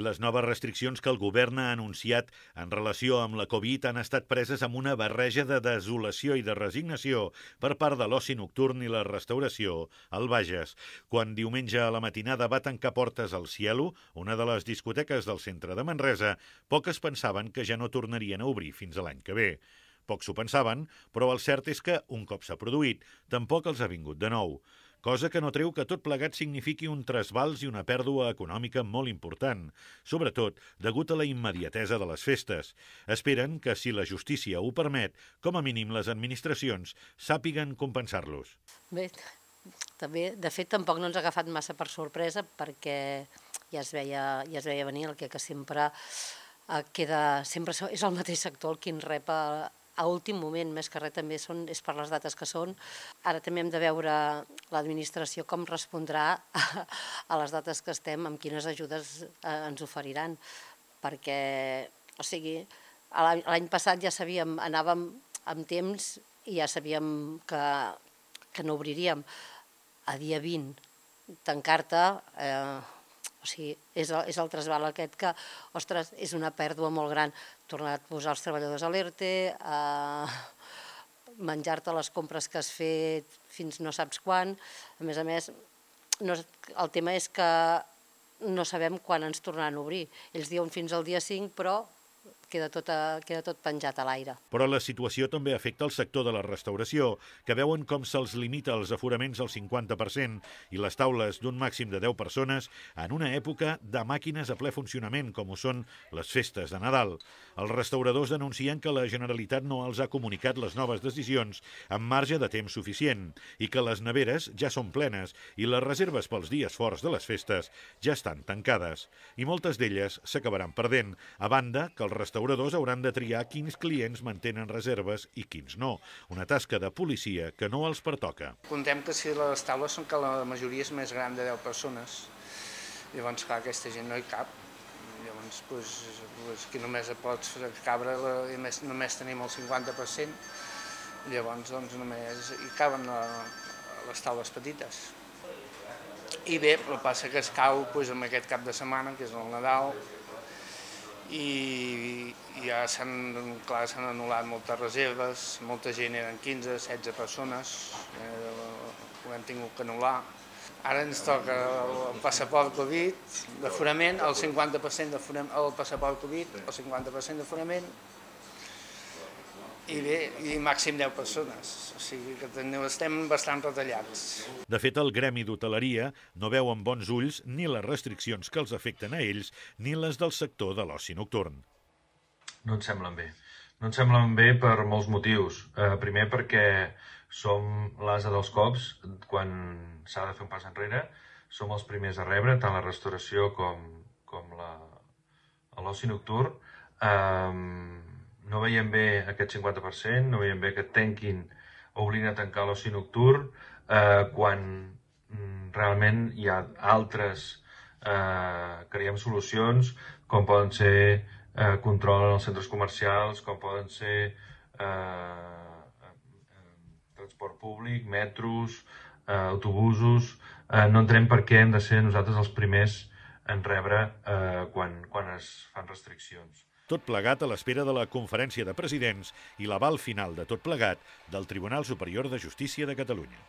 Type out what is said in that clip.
Les noves restriccions que el govern ha anunciat en relació amb la Covid han estat preses amb una barreja de desolació i de resignació per part de l'oci nocturn i la restauració al Bages. Quan diumenge a la matinada va tancar portes al Cielo, una de les discoteques del centre de Manresa, poques pensaven que ja no tornarien a obrir fins a l'any que ve. Pocs s'ho pensaven, però el cert és que, un cop s'ha produït, tampoc els ha vingut de nou cosa que no treu que tot plegat signifiqui un trasbals i una pèrdua econòmica molt important, sobretot degut a la immediatesa de les festes. Esperen que, si la justícia ho permet, com a mínim les administracions sàpiguen compensar-los. Bé, també, de fet, tampoc no ens ha agafat massa per sorpresa perquè ja es veia, ja es veia venir el que, que sempre eh, queda, sempre és el mateix sector el qui en rep a últim moment, més que res també són, és per les dates que són. Ara també hem de veure l'administració com respondrà a, a les dates que estem, amb quines ajudes eh, ens oferiran, perquè, o sigui, l'any passat ja sabíem, anàvem amb temps i ja sabíem que, que no obriríem. A dia 20, tancar-te, eh, o sigui, és el, és el trasbal aquest que, ostres, és una pèrdua molt gran. Tornar a posar els treballadors a l'ERTE, a menjar-te les compres que has fet fins no saps quan. A més a més, no, el tema és que no sabem quan ens tornaran a obrir. Ells diuen fins al dia 5, però queda tot, a, queda tot penjat a l'aire. Però la situació també afecta el sector de la restauració, que veuen com se'ls limita els aforaments al 50% i les taules d'un màxim de 10 persones en una època de màquines a ple funcionament, com ho són les festes de Nadal. Els restauradors denuncien que la Generalitat no els ha comunicat les noves decisions amb marge de temps suficient i que les neveres ja són plenes i les reserves pels dies forts de les festes ja estan tancades. I moltes d'elles s'acabaran perdent, a banda que els restauradors restauradors hauran de triar quins clients mantenen reserves i quins no, una tasca de policia que no els pertoca. Contem que si les taules són que la majoria és més gran de 10 persones, llavors clar, aquesta gent no hi cap, llavors pues, pues, que només pots cabre, i més, només tenim el 50%, llavors doncs només hi caben a, a les taules petites. I bé, el que passa que es cau pues, en aquest cap de setmana, que és el Nadal, i ja s'han anul·lat moltes reserves, molta gent eren 15, 16 persones, eh, ho hem tingut que anul·lar. Ara ens toca el passaport Covid d'aforament, el 50% d'aforament, el passaport Covid, el 50% d'aforament, i bé, i màxim 10 persones, o sigui que estem bastant retallats. De fet, el gremi d'hoteleria no veu amb bons ulls ni les restriccions que els afecten a ells ni les del sector de l'oci nocturn. No ens semblen bé. No ens semblen bé per molts motius. Eh, primer perquè som l'asa dels cops quan s'ha de fer un pas enrere, som els primers a rebre, tant la restauració com, com l'oci nocturn. Eh, no veiem bé aquest 50%, no veiem bé que tanquin, obliguin a tancar l'oci nocturn, eh, quan mm, realment hi ha altres, eh, creiem, solucions, com poden ser eh, control en els centres comercials, com poden ser eh, eh, transport públic, metros, eh, autobusos... Eh, no entrem per què hem de ser nosaltres els primers en rebre eh, quan, quan es fan restriccions. Tot plegat a l'espera de la conferència de presidents i l'aval final de tot plegat del Tribunal Superior de Justícia de Catalunya.